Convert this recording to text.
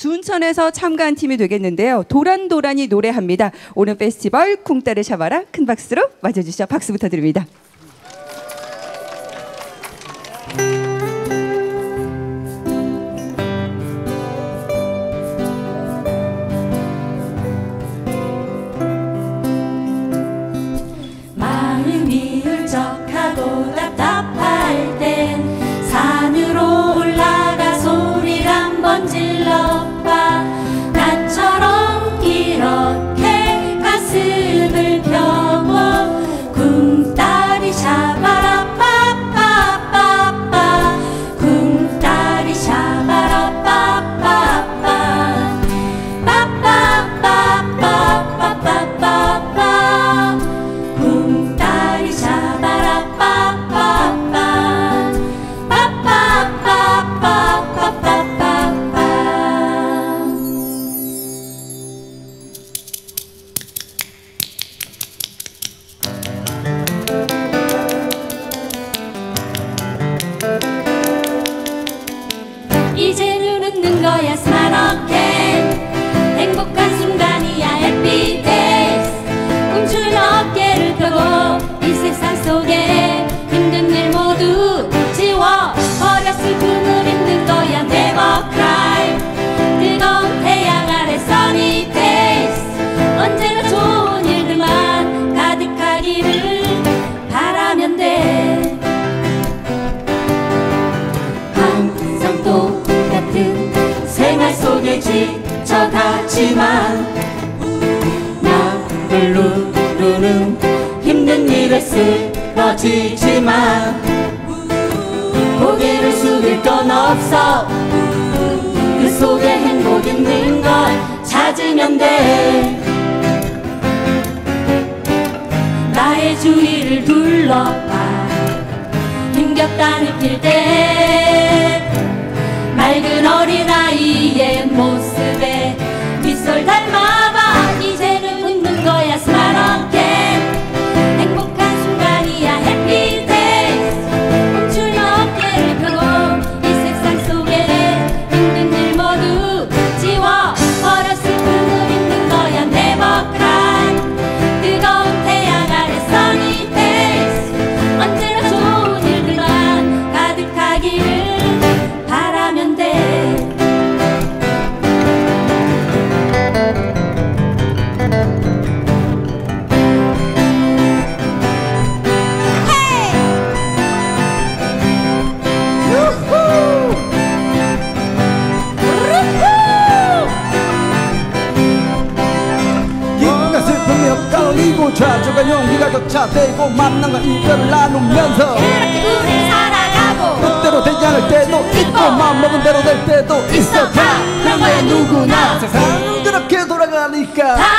순천에서 참가한 팀이 되겠는데요. 도란도란이 노래합니다. 오늘 페스티벌 쿵따를 샤바라 큰 박수로 맞아주시죠. 박수부터 드립니다. Okay. 지쳐가지만 나를 누르는 힘든 일에 쓰러지지만 고개를 숙일 건 없어. 그 속에 행복 있는 걸 찾으면 돼. 나의 주위를 둘러봐. 힘겹다 느낄 때 좌절과 용기가 격차되고 만남과 이별을 나누면서 이렇게 우리 살아가고 뜻대로 되지 않을 때도 있고 마음먹은 대로 될 때도 있어 다 그런 거야 누구나 세상은 그렇게 돌아가니까. 다 그렇게